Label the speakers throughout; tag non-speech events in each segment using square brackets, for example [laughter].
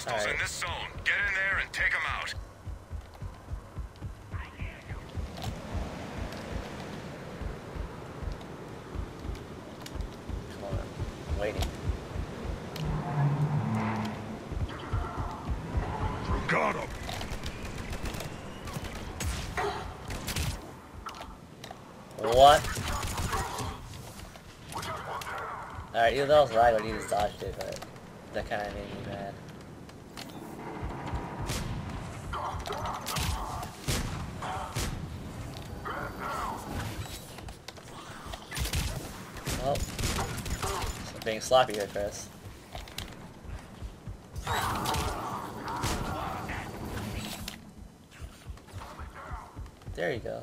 Speaker 1: Hostiles
Speaker 2: Alright.
Speaker 1: in this zone. Get in there and take them out.
Speaker 2: Come on. I'm waiting.
Speaker 1: Got him.
Speaker 2: What? Alright, either that was right or you just dodged it, but that kinda made me mad. Well, I'm being sloppy here, Chris. There you go.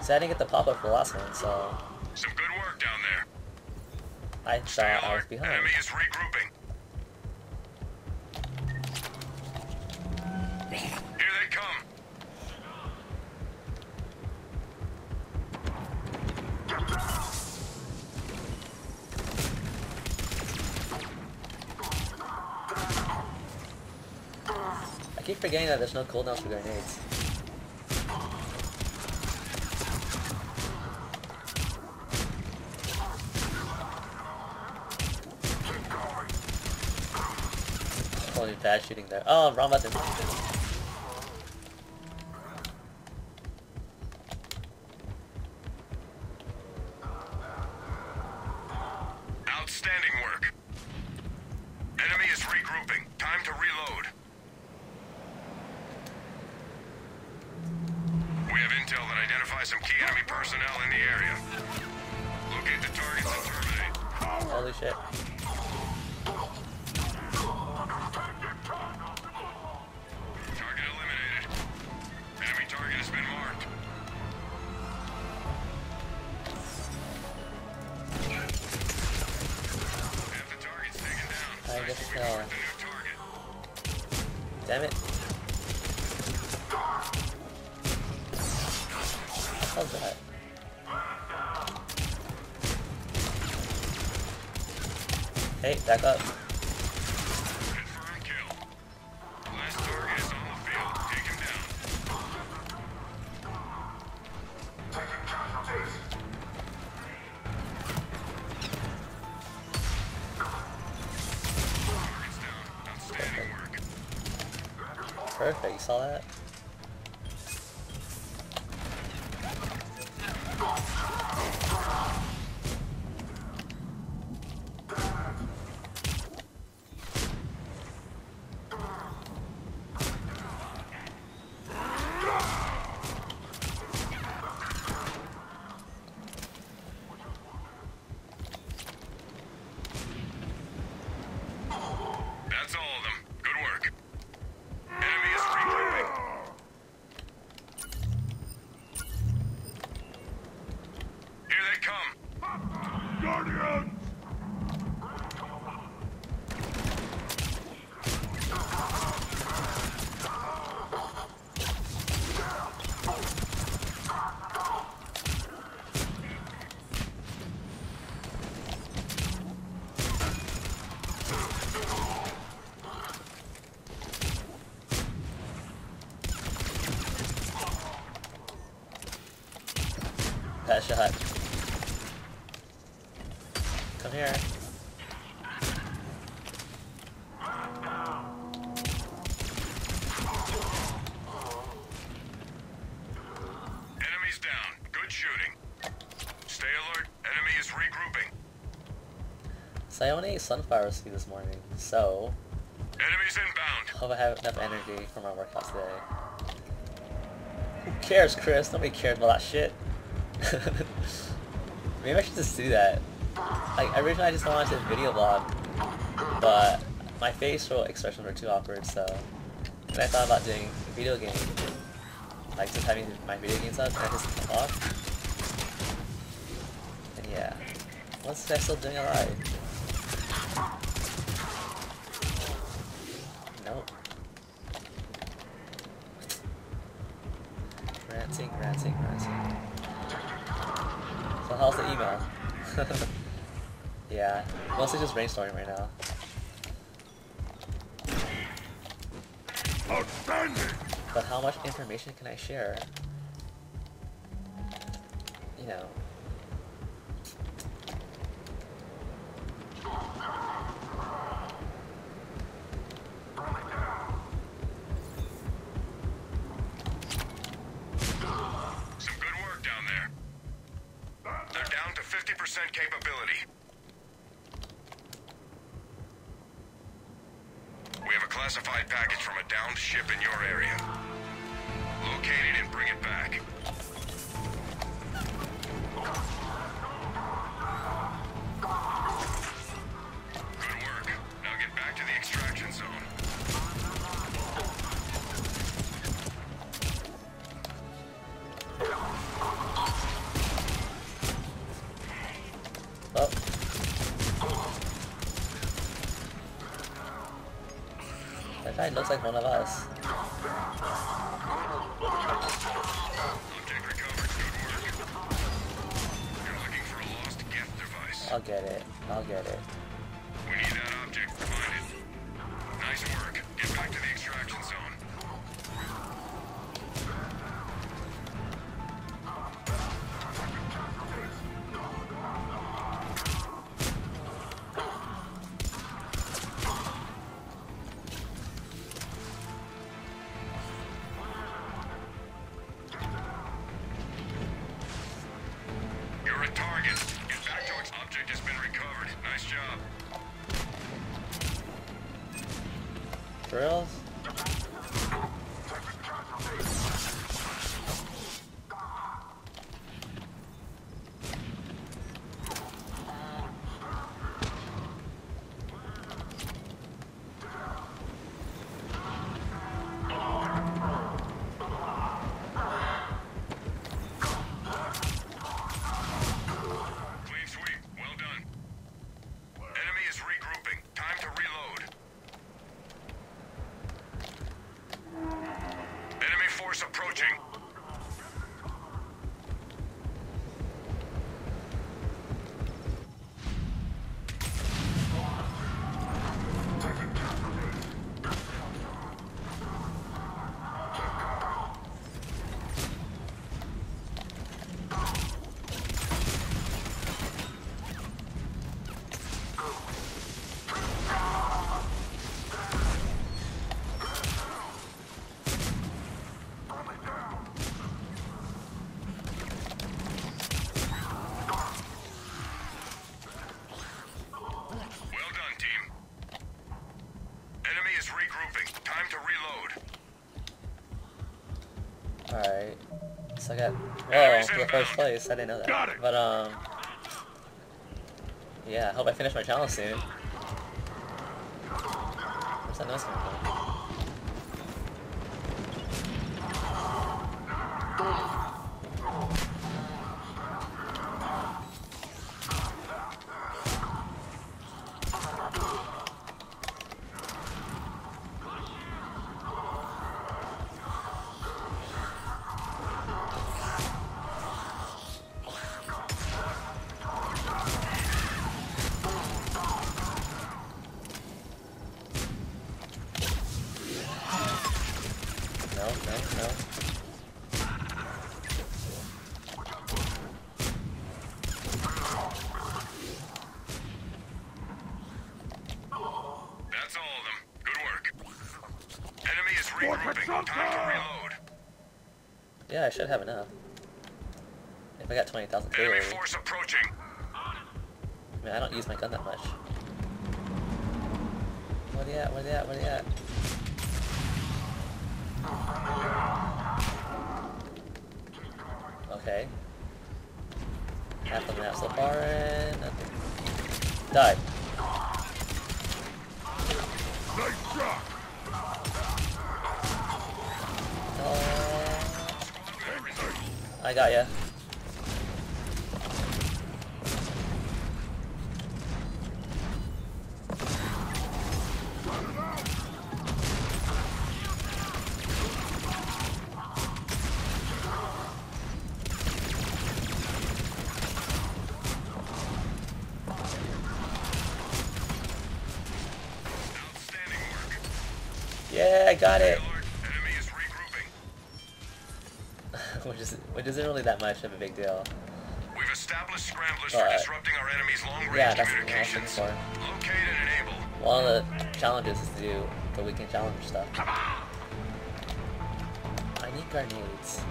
Speaker 2: See, I didn't get the pop-up for the last one, so
Speaker 1: Some good work down there.
Speaker 2: I thought I was behind.
Speaker 1: Enemy is regrouping.
Speaker 2: Keep forgetting that there's no cooldowns for grenades. Holy bad shooting there. Oh, wrong button.
Speaker 1: Some key enemy personnel in the area. Locate the targets and terminate.
Speaker 2: Holy shit.
Speaker 1: Target eliminated. Enemy target has been marked. Half the target's taken down.
Speaker 2: I guess so.
Speaker 1: work. Uh, the new target.
Speaker 2: Damn it.
Speaker 1: Down. Target's down. Outstanding work.
Speaker 2: Perfect, you saw that?
Speaker 1: ちょっと!
Speaker 2: Bad shot. Come here.
Speaker 1: Enemies down. Good shooting. Stay alert. Enemy is regrouping.
Speaker 2: So I only ate sunflower seed this morning, so
Speaker 1: Enemies inbound.
Speaker 2: hope I have enough energy for my workout today. Who cares, Chris? Nobody cares about that shit. [laughs] Maybe I should just do that. Like originally I just wanted to video vlog, but my facial expressions were too awkward, so then I thought about doing a video game. Like just having my video games up and I just off. And yeah. What's guy still doing alive? Mostly just brainstorming right now. But how much information can I share? You know.
Speaker 1: Some good work down there. They're down to 50% capability. We have a classified package from a downed ship in your area. Locate it and bring it back. Good work. Now get back to the extraction zone.
Speaker 2: That guy looks like one of us. I'll get it. I'll get it.
Speaker 1: We need that object. Find it. Nice work. Get back to the extraction zone.
Speaker 2: Drills? So I got whoa for the first place. I didn't know that. But um Yeah, I hope I finish my challenge soon. Where's that noise coming from? No, no.
Speaker 1: That's all of them. Good work. Enemy is regrouping. Time to reload.
Speaker 2: Yeah, I should have enough. If I got 20,000
Speaker 1: Enemy force approaching.
Speaker 2: I mean, I don't use my gun that much. Where they at? Where they at? Where they at? Okay. Half the map so far and nothing. Die.
Speaker 1: Nice shot.
Speaker 2: Uh, I got ya. got it! [laughs] which, is, which isn't really that much of a big deal.
Speaker 1: We've established scramblers
Speaker 2: but,
Speaker 1: for disrupting our enemy's long-range
Speaker 2: yeah,
Speaker 1: communications. Locate and enable.
Speaker 2: One of the challenges is to do the weekend challenge stuff. I need grenades.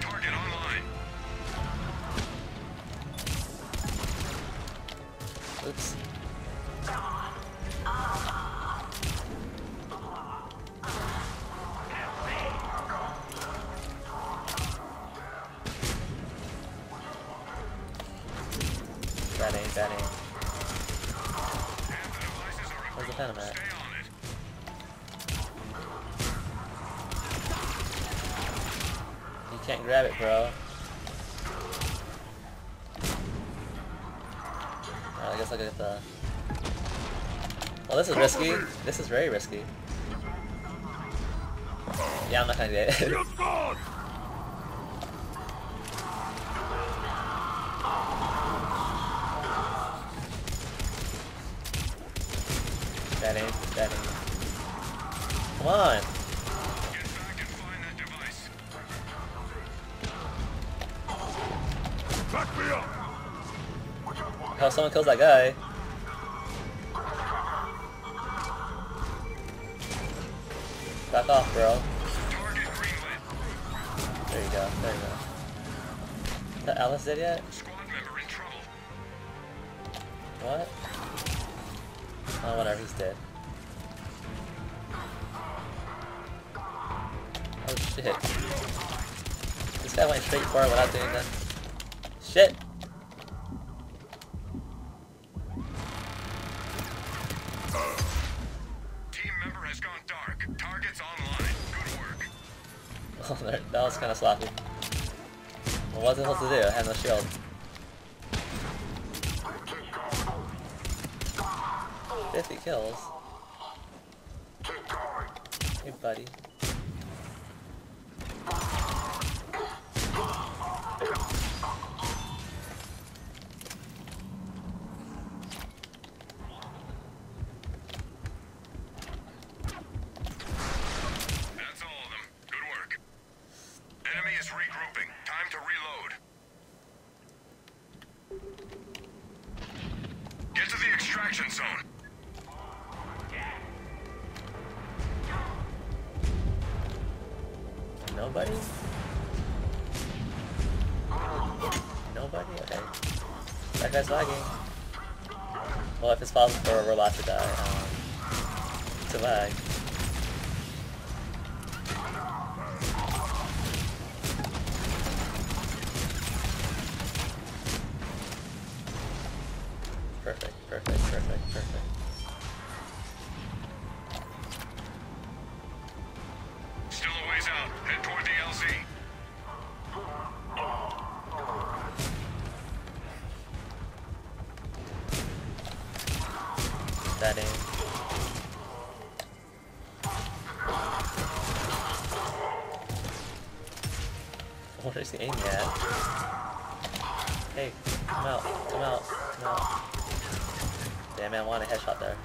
Speaker 1: Target online.
Speaker 2: Oops.
Speaker 1: And the devices are
Speaker 2: Where's the venom at? You can't grab it, bro. Alright, I guess I'll get the... Well, this is risky. This is very risky. Yeah, I'm not gonna get it. [laughs]
Speaker 1: Back
Speaker 3: me up!
Speaker 2: How someone kills that guy. Back off, bro. There you go, there you go. Is that Atlas dead yet? What? Oh, whatever, he's dead. Oh shit. This guy went straight for it without doing that. Shit!
Speaker 1: Team member has gone dark. Targets online. Good work. [laughs]
Speaker 2: Oh, that was kind of sloppy. What was it supposed to do? I had no shield. Fifty kills. Hey, buddy. That guy's lagging. Well, if it's possible for a robot to die, um, to lag. That aim. What is he aiming at? Hey, come out, come out, come out. Damn man, I want a headshot there.